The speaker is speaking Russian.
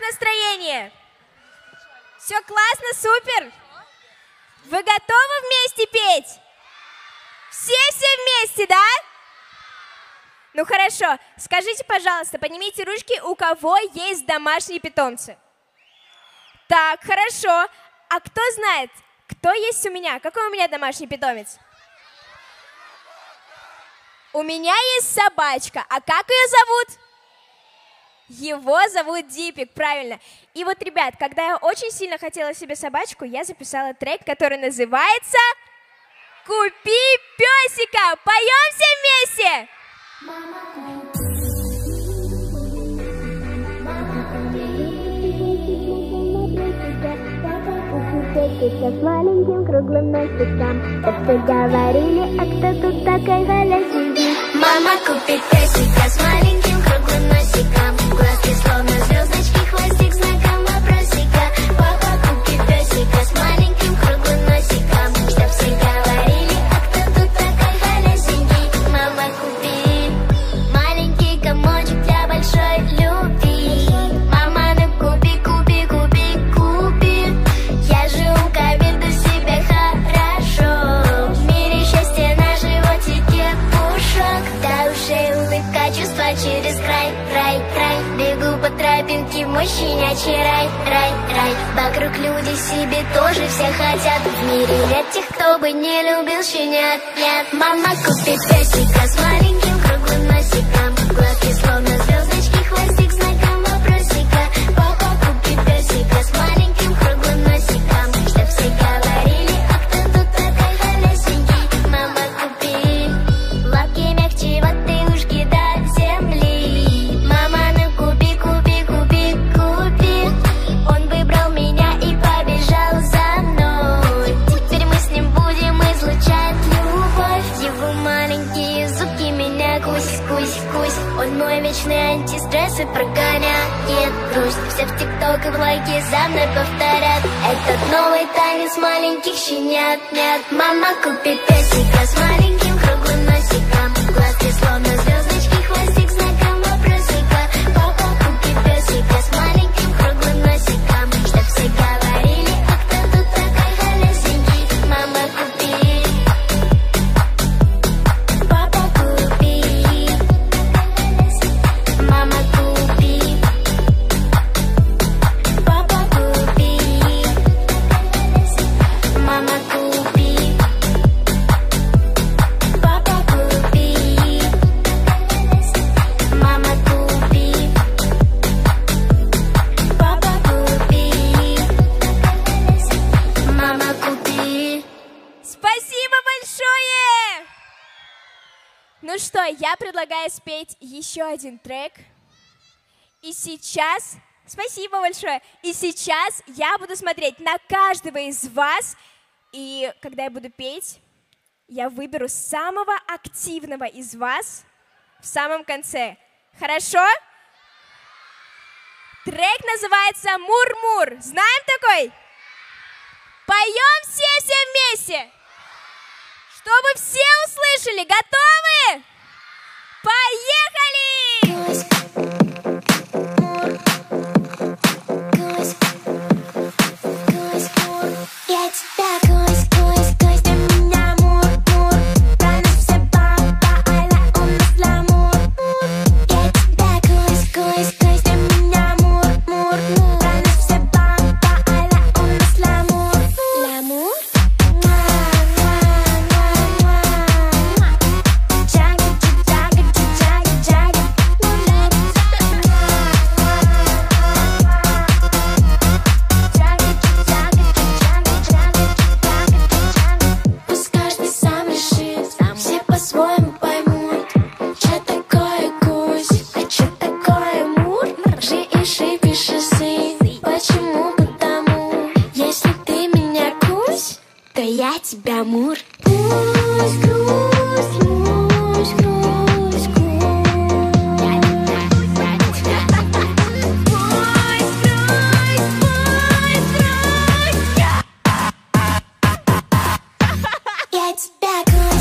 настроение? Все классно, супер? Вы готовы вместе петь? Все-все вместе, да? Ну хорошо, скажите, пожалуйста, поднимите ручки, у кого есть домашние питомцы. Так, хорошо. А кто знает, кто есть у меня? Какой у меня домашний питомец? У меня есть собачка. А как ее зовут? Его зовут Дипик, правильно. И вот, ребят, когда я очень сильно хотела себе собачку, я записала трек, который называется «Купи песика». Поем все вместе! с маленьким круглым носиком все говорили, а кто тут такой сидит? Мама купит песика с маленьким круглым носиком Через край, край, край по тропинке, мой щенячий рай, рай, Вокруг люди себе тоже все хотят В мире. Нет тех, кто бы не любил щенят. Мама купит песика с маленькие зубки меня кусь, кусь, кусь Он мой вечный антистресс и прогоняет грусть. Все в тикток и в лайки за мной повторят. Этот новый танец маленьких щенят Нет, мама купит песика с маленьким круглым носиком. Глазки словно звездочки, хвостик знаком вопросика. Папа купит песика с маленьким Ну что, я предлагаю спеть еще один трек. И сейчас, спасибо большое, и сейчас я буду смотреть на каждого из вас, и когда я буду петь, я выберу самого активного из вас в самом конце. Хорошо? Трек называется «Мур-мур». Знаем такой? Поем все-все вместе! Чтобы все услышали. Готовы? тебя, Мур. Я тебя.